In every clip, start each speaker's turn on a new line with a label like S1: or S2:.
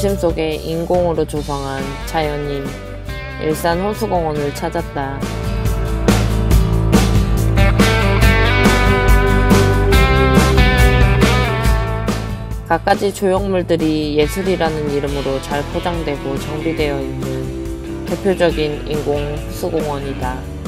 S1: 도심 속에 인공으로 조성한 자연인 일산 호수공원을 찾았다. 갖가지 조형물들이 예술이라는 이름으로 잘 포장되고 정비되어 있는 대표적인 인공 호수공원이다.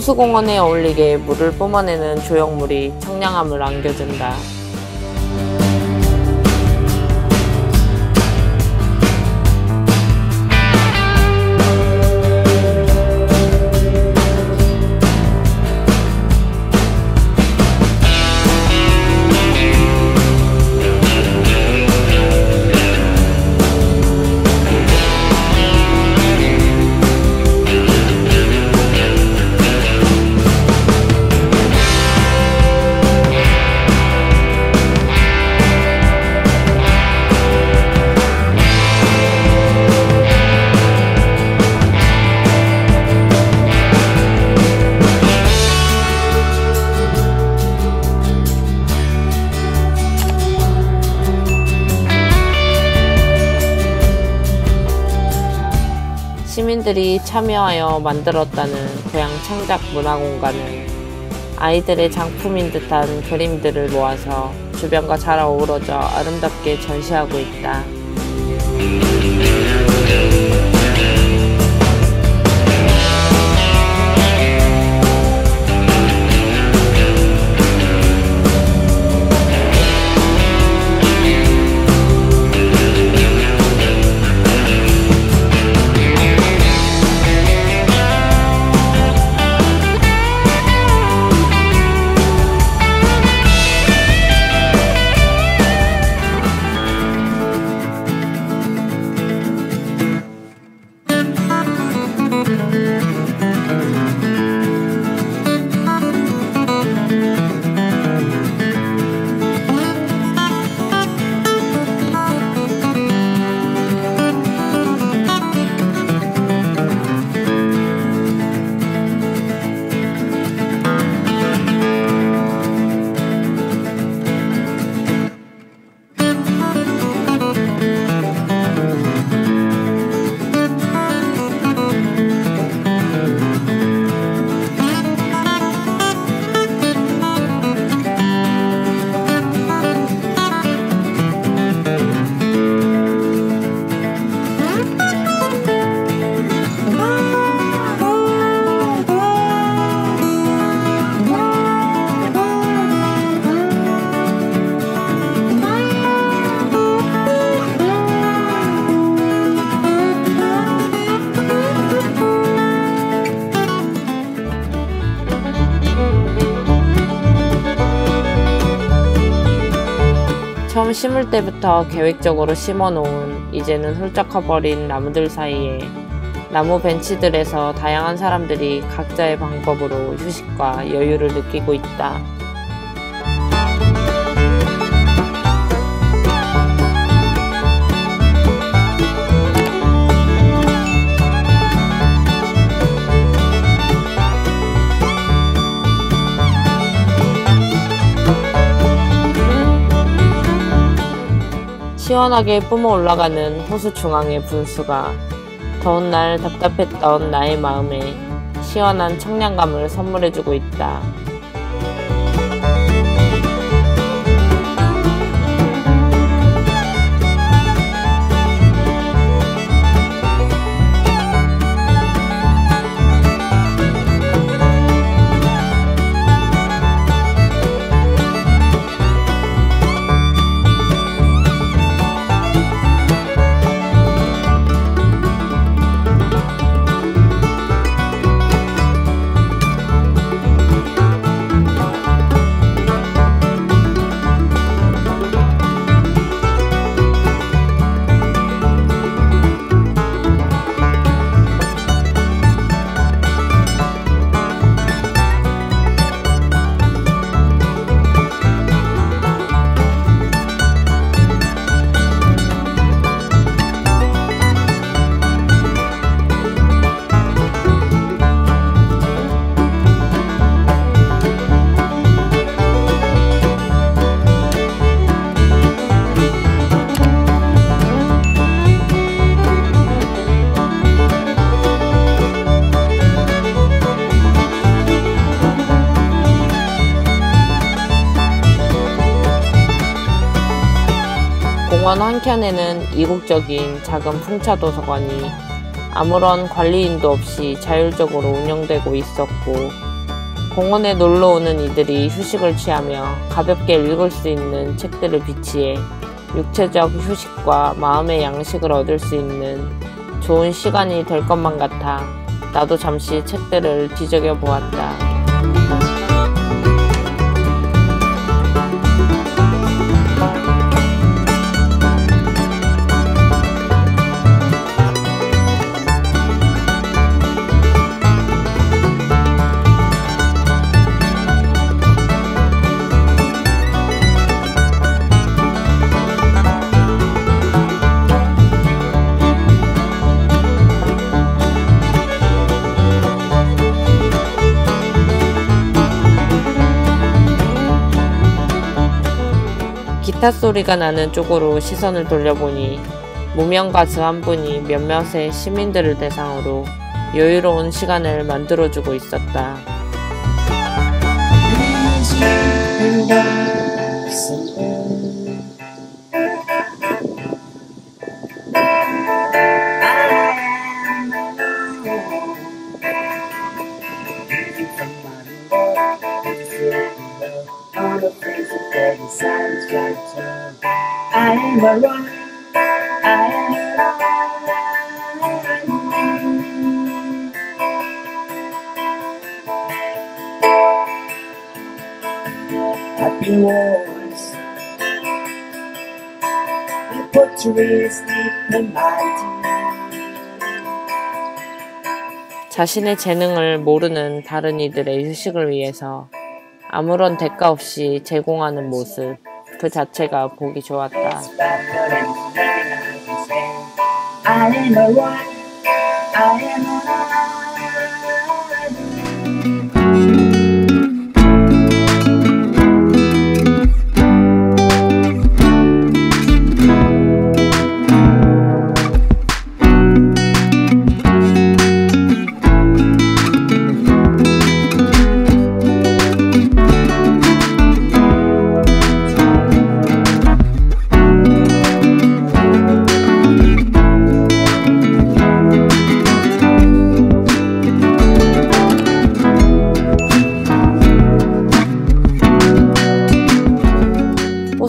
S1: 호수공원에 어울리게 물을 뿜어내는 조형물이 청량함을 안겨준다. 시민들이 참여하여 만들었다는 고향 창작 문화공간은 아이들의 작품인 듯한 그림들을 모아서 주변과 잘 어우러져 아름답게 전시하고 있다. 처음 심을 때부터 계획적으로 심어 놓은 이제는 훌쩍 커버린 나무들 사이에 나무 벤치들에서 다양한 사람들이 각자의 방법으로 휴식과 여유를 느끼고 있다. 시원하게 뿜어 올라가는 호수 중앙의 분수가 더운 날 답답했던 나의 마음에 시원한 청량감을 선물해주고 있다. 병원 한켠에는 이국적인 작은 풍차 도서관이 아무런 관리인도 없이 자율적으로 운영되고 있었고 공원에 놀러 오는 이들이 휴식을 취하며 가볍게 읽을 수 있는 책들을 비치해 육체적 휴식과 마음의 양식을 얻을 수 있는 좋은 시간이 될 것만 같아 나도 잠시 책들을 뒤적여 보았다. 기타 소리가 나는 쪽으로 시선을 돌려보니 무명 가수 한 분이 몇몇의 시민들을 대상으로 여유로운 시간을 만들어주고 있었다.
S2: Happy wars. The butcheries deep in my
S1: 자신의 재능을 모르는 다른 이들의 휴식을 위해서 아무런 대가 없이 제공하는 모습 그 자체가 보기 좋았다.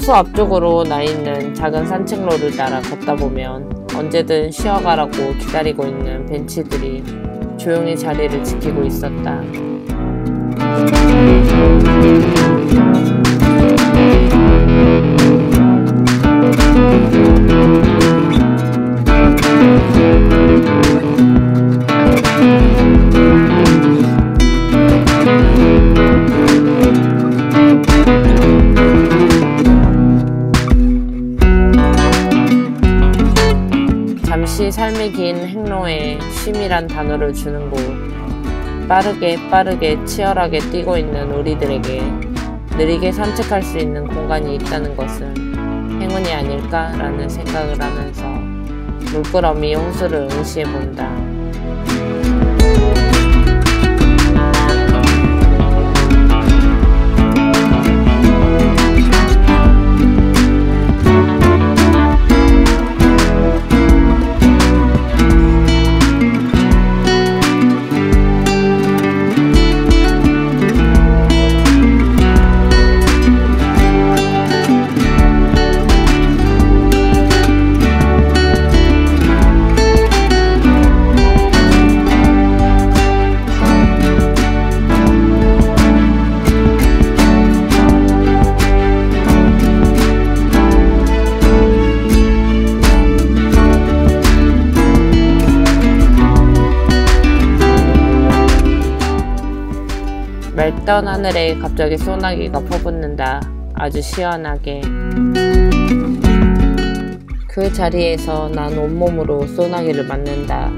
S1: 호수 앞쪽으로 나 있는 작은 산책로를 따라 걷다 보면 언제든 쉬어가라고 기다리고 있는 벤치들이 조용히 자리를 지키고 있었다. 쉼이란 단어를 주는 곳. 빠르게 빠르게 치열하게 뛰고 있는 우리들에게 느리게 산책할 수 있는 공간이 있다는 것은 행운이 아닐까라는 생각을 하면서 물끄러미 호수를 응시해 본다. 맑던 하늘에 갑자기 소나기가 퍼붓는다. 아주 시원하게. 그 자리에서 난 온몸으로 소나기를 맞는다.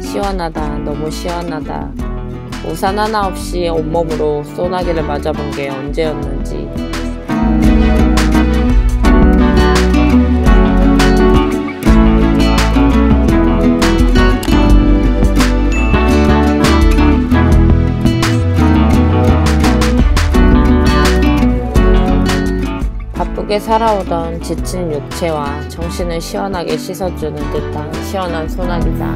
S1: 시원하다. 너무 시원하다. 우산 하나 없이 온몸으로 소나기를 맞아본 게 언제였는지. 바쁘게 살아오던 지친 육체와 정신을 시원하게 씻어주는 듯한 시원한 소나기다.